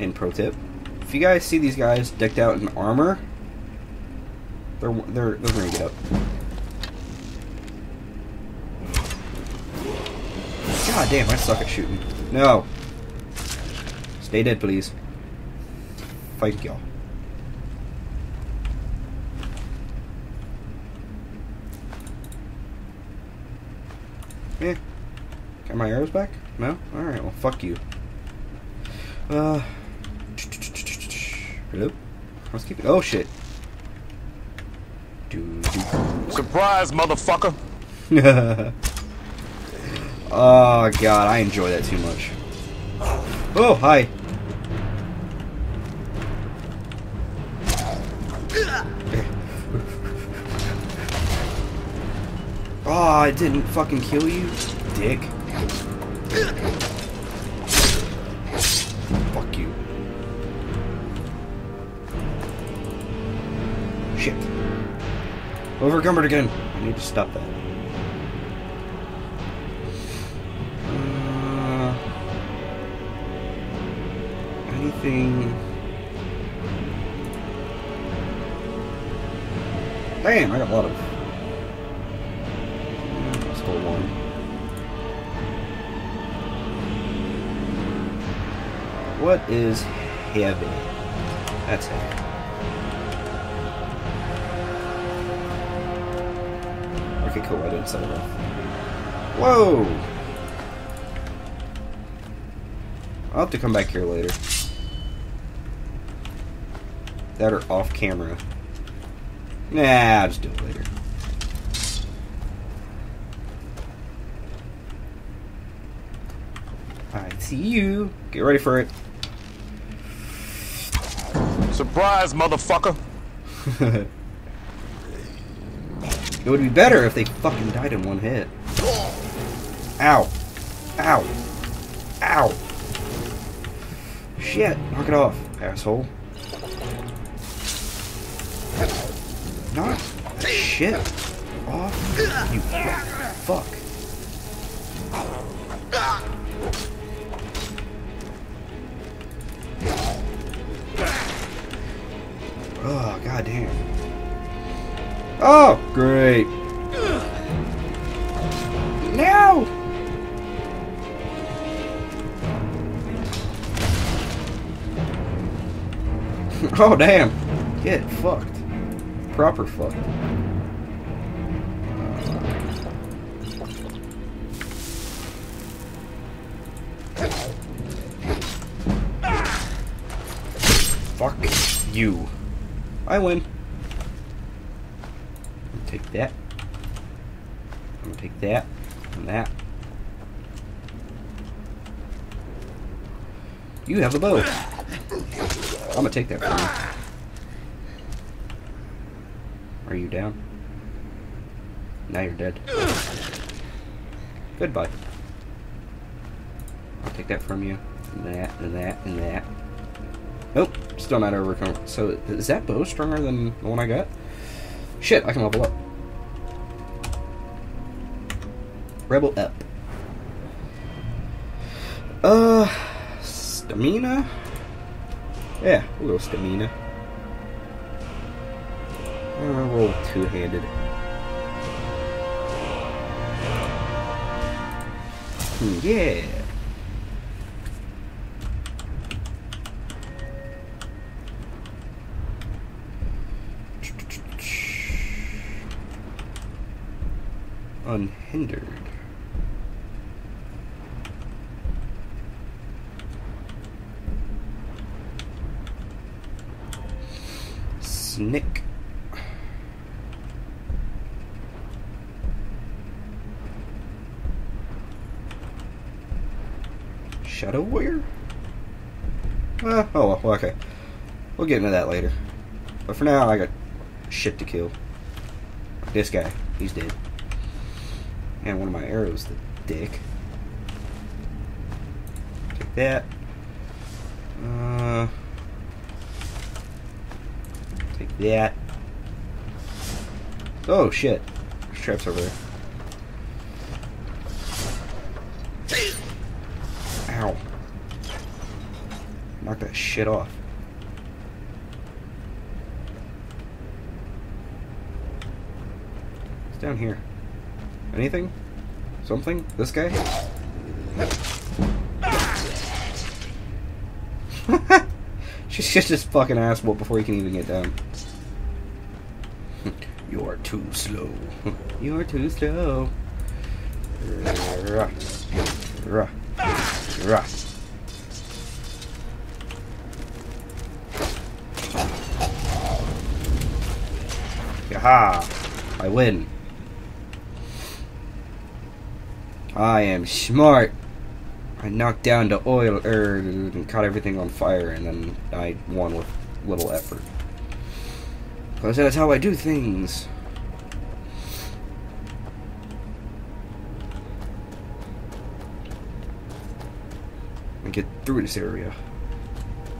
And pro tip: if you guys see these guys decked out in armor, they're they're they're gonna get up. God damn, I suck at shooting. No. Stay dead, please. Thank y'all. Eh. Got my arrows back? No? Alright, well, fuck you. Uh. Hello? Let's keep it. Oh, shit. Do. Surprise, motherfucker! oh, God, I enjoy that too much. Oh, hi. Oh, I didn't fucking kill you, dick. Overcome it again. I need to stop that. Uh, anything... Damn, I got a lot of... Stole one. What is heavy? That's heavy. Okay, cool. I didn't set it off. Whoa! I'll have to come back here later. That or off camera. Nah, I'll just do it later. I see you. Get ready for it. Surprise, motherfucker! It would be better if they fucking died in one hit. Ow. Ow. Ow. Shit. Knock it off, asshole. Knock shit off, you fuck. Oh, goddamn. Oh, great. No! oh, damn. Get fucked. Proper fucked. Fuck you. I win. Take that. I'm gonna take that and that. You have a bow. I'm gonna take that from you. Are you down? Now you're dead. Goodbye. I'll take that from you. And that, and that, and that. Nope, still not overcome. So, is that bow stronger than the one I got? Shit, I can level up. Rebel up. Uh, stamina? Yeah, a little stamina. I'll roll two-handed. Hmm, yeah. Unhindered. Sneak. Shadow Warrior? Uh, oh, well, okay. We'll get into that later. But for now, I got shit to kill. This guy, he's dead. And one of my arrows, the dick. Take that. Uh, that. Oh shit. There's traps over there. Ow. Knock that shit off. It's down here. Anything? Something? This guy? She's just this fucking ass before he can even get down. Too slow. you are too slow. Rah. Rah. Rah. Yaha! I win. I am smart. I knocked down the oil er, and caught everything on fire, and then I won with little effort. Because that's how I do things. And get through this area.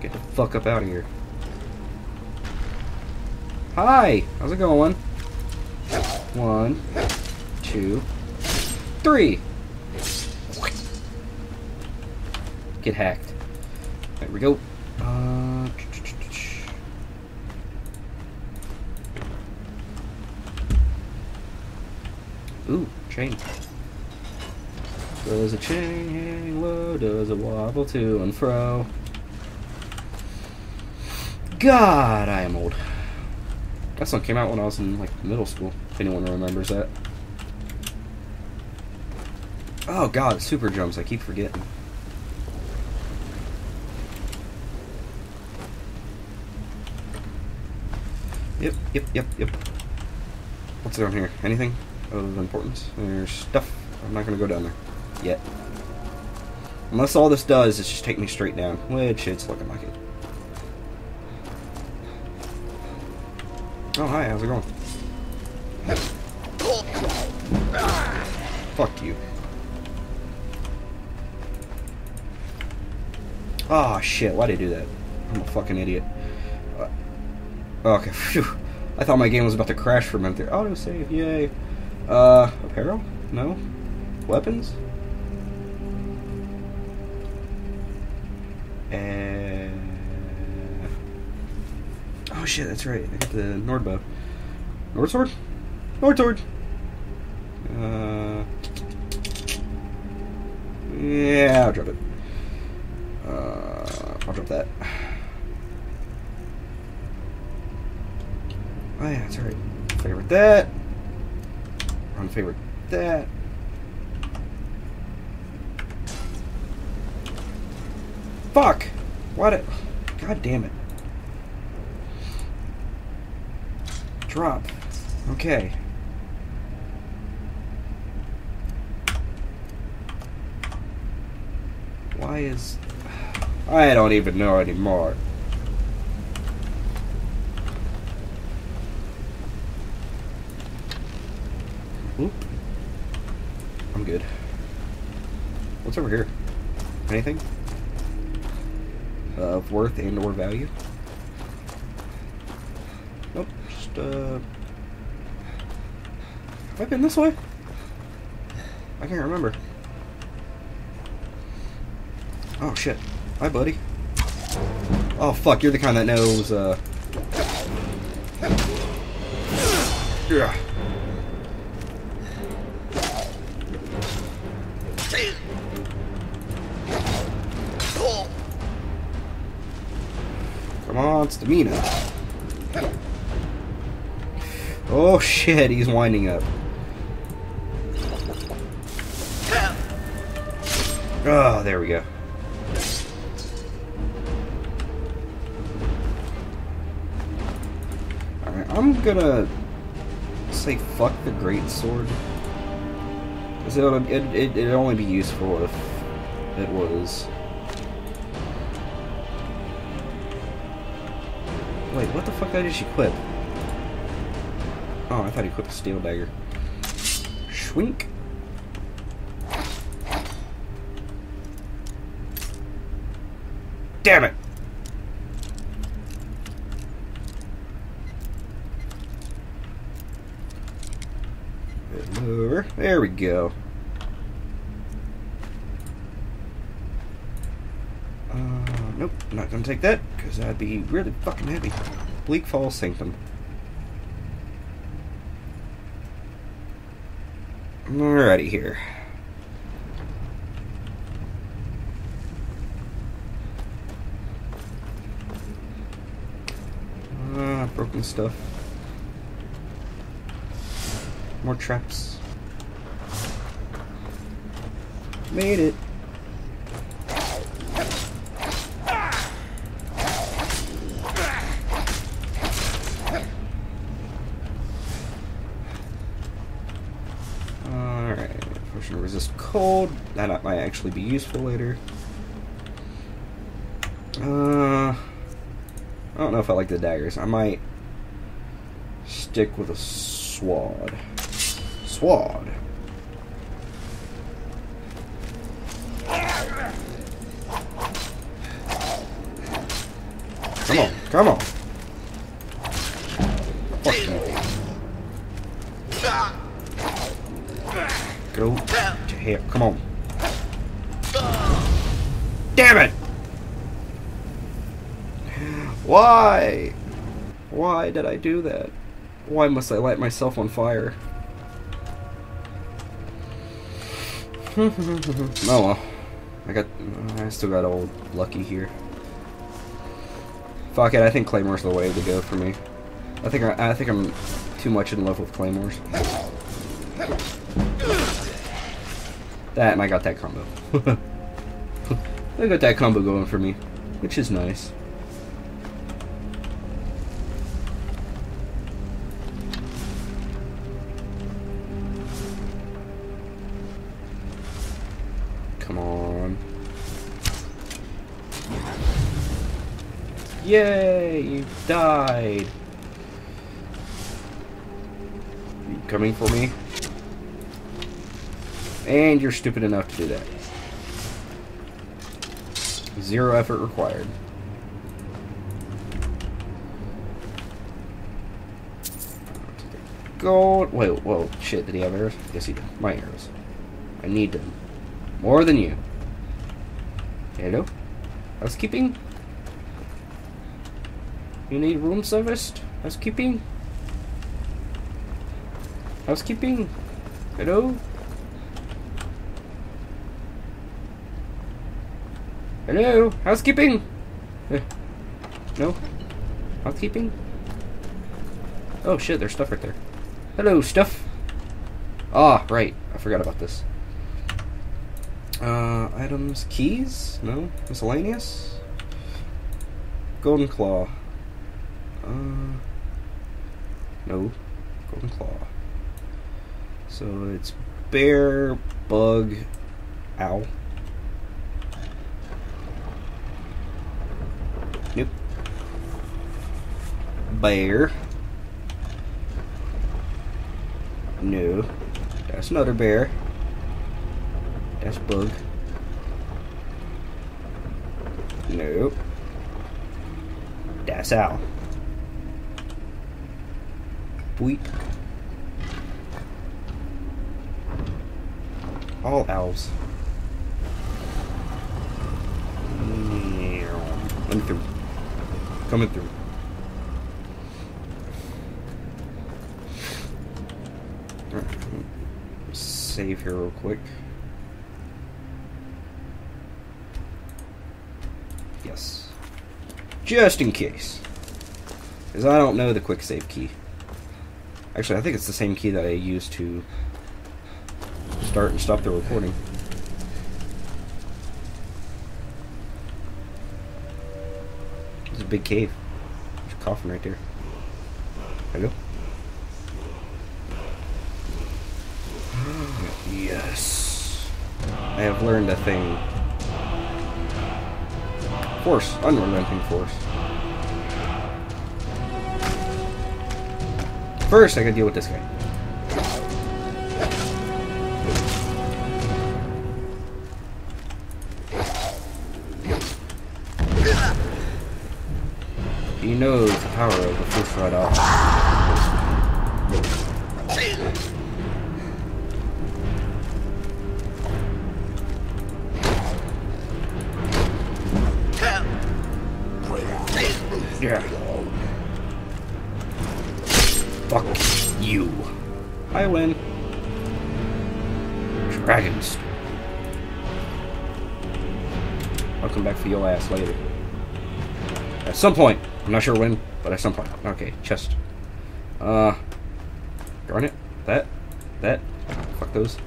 Get the fuck up out of here. Hi! How's it going? One, two, three! Get hacked. There we go. Uh, ooh, chain. Does a chain hang low? Does it wobble to and fro? God, I am old. That song came out when I was in like middle school. If anyone remembers that. Oh God, super jumps! I keep forgetting. Yep, yep, yep, yep. What's down here? Anything of importance? There's stuff. I'm not gonna go down there yet. Unless all this does is just take me straight down, which it's looking like it. Oh, hi, how's it going? Fuck you. Oh shit, why'd I do that? I'm a fucking idiot. Uh, okay, phew. I thought my game was about to crash for a minute there. Autosave, yay. Uh, apparel? No? Weapons? And... Oh shit, that's right. I got the Nord bow, Nordbow. Nordsword? Nordsword! Uh... Yeah, I'll drop it. Uh, I'll drop that. Oh yeah, that's right. Favorite that. Unfavorite that. Fuck! What? did... God damn it. Drop. Okay. Why is... I don't even know anymore. Oop. I'm good. What's over here? Anything? Of worth and or value? Nope, just, uh... Have I been this way? I can't remember. Oh, shit. Hi, buddy. Oh, fuck, you're the kind that knows, uh... Yeah. On, stamina. Oh shit, he's winding up. Oh, there we go. Alright, I'm gonna say fuck the great sword. Cause it, it, it, it'd only be useful if it was Wait, what the fuck did I just equip? Oh, I thought he equipped a steel dagger. Schwink. Damn it! Over. There we go. Uh, nope. Not gonna take that because that'd be really fucking heavy. Bleak Falls Sanctum. Alrighty here. Ah, broken stuff. More traps. Made it. That might actually be useful later. Uh, I don't know if I like the daggers. I might stick with a sword. Sword. Come on, come on. Go to hell. Come on. Damn it! Why? Why did I do that? Why must I light myself on fire? oh well. I got. I still got old lucky here. Fuck it. I think Claymore's the way to go for me. I think I, I think I'm too much in love with Claymores. That and I got that combo. I got that combo going for me, which is nice. Come on. Yay! You died! You coming for me? And you're stupid enough to do that. Zero effort required. Gold. Wait, whoa, shit, did he have arrows? Yes, he did. My arrows. I need them. More than you. Hello? Housekeeping? You need room serviced? Housekeeping? Housekeeping? Hello? Hello? Housekeeping? Uh, no? Housekeeping? Oh shit, there's stuff right there. Hello, stuff. Ah, right. I forgot about this. Uh, items, keys? No? Miscellaneous? Golden claw. Uh, no. Golden claw. So it's bear, bug, owl. Nope. Bear. No. That's another bear. That's bug. Nope. That's owl. Boop. All owls. Coming through. Coming through. Save here real quick. Yes. Just in case. Because I don't know the quick save key. Actually, I think it's the same key that I used to start and stop the recording. There's a big cave. There's a coffin right there. Hello? yes. I have learned a thing. Force. Unrelenting force. First, I gotta deal with this guy. He knows the power of the first right off. Yeah. Fuck you. I win. Dragons. I'll come back for your ass later. At some point. I'm not sure when, but at some point. Okay, chest. Uh, garnet. That. That. Fuck those.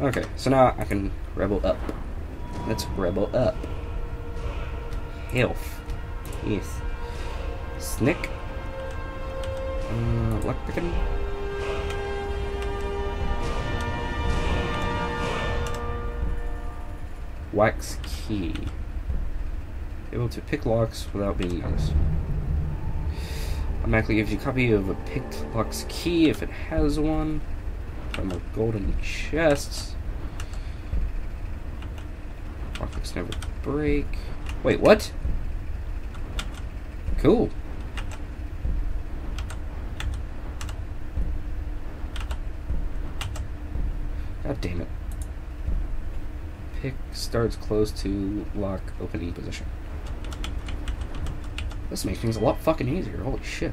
Okay, so now I can rebel up. Let's rebel up. Health. Yes. Sneak. Uh, Electricin. Wax key. Able to pick locks without being noticed. Automatically gives you a copy of a picked lock's key if it has one. Find more golden chests. Locks never break. Wait, what? Cool. God damn it. Pick starts close to lock opening position. This makes things a lot fucking easier. Holy shit.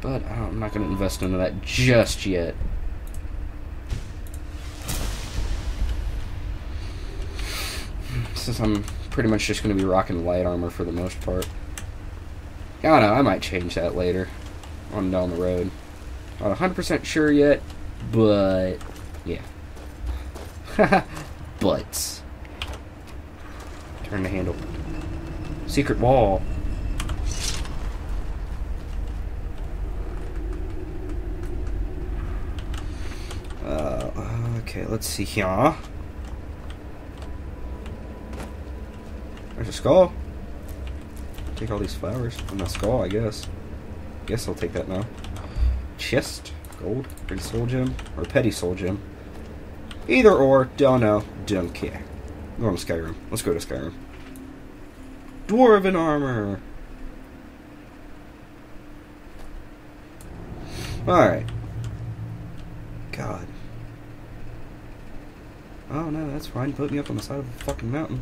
But uh, I'm not going to invest into that just yet. Since I'm pretty much just going to be rocking light armor for the most part. I don't know, I might change that later on down the road. Not 100% sure yet, but yeah. but turn the handle. Secret wall. Uh, okay, let's see here. There's a skull. Take all these flowers and the skull, I guess. Guess I'll take that now. Chest, gold, pretty soul gem, or petty soul gem. Either or, don't know, don't care. To Skyrim. Let's go to Skyrim. Dwarven armor. Alright. God. Oh no, that's fine. Put me up on the side of a fucking mountain.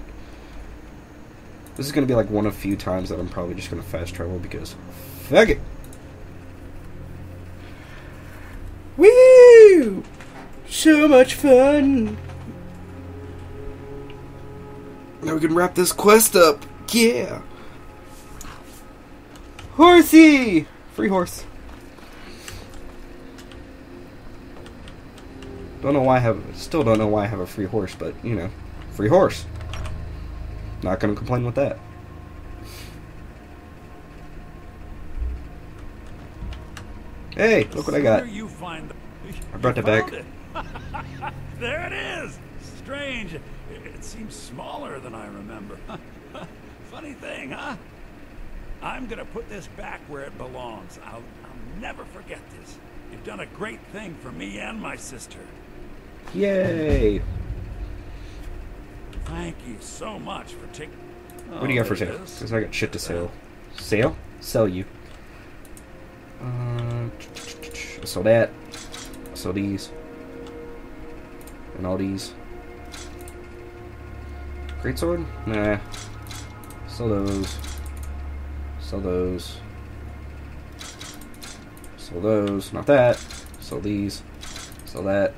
This is gonna be like one of few times that I'm probably just gonna fast travel because fuck it. Woo! So much fun! Now we can wrap this quest up. Yeah! Horsey! Free horse. Don't know why I have, still don't know why I have a free horse, but, you know, free horse. Not gonna complain with that. Hey, look what I got. You find the... I brought You it back. it. there it is. Strange. It, seems smaller than I remember. Funny thing, huh? I'm gonna put this back where it belongs. I'll, I'll never forget this. You've done a great thing for me and my sister. Yay! Thank you so much for taking. What do you got for sale? Because I got shit to sell. Sale? Sell you. Uh, sell that. Sell these. And all these. Great sword? Nah. Sell those. Sell those. Sell those. Not that. Sell these. Sell that.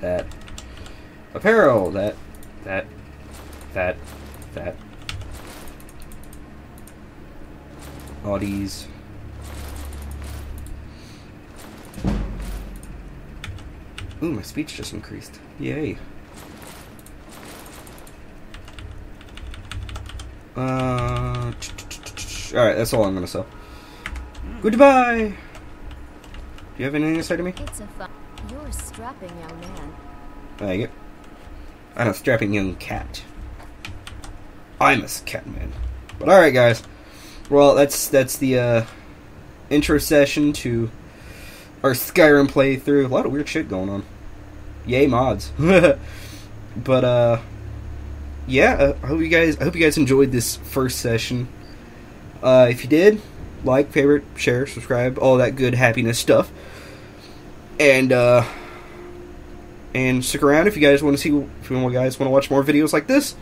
That. Apparel. That. That. That. That. All. Ooh, my speech just increased. Yay. Uh, Alright, that's all I'm gonna sell. Goodbye! Do you have anything to say to me? It's a fun. You're a strapping young man. Thank you. I'm a strapping young cat. I'm a cat man. But alright guys. Well that's that's the uh intro session to our Skyrim playthrough. A lot of weird shit going on. Yay mods. but uh yeah, uh, I hope you guys I hope you guys enjoyed this first session. Uh if you did, like, favorite, share, subscribe, all that good happiness stuff. And uh And stick around if you guys want to see, if you guys want to watch more videos like this.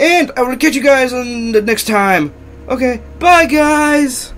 And I will catch you guys on the next time. Okay, bye guys!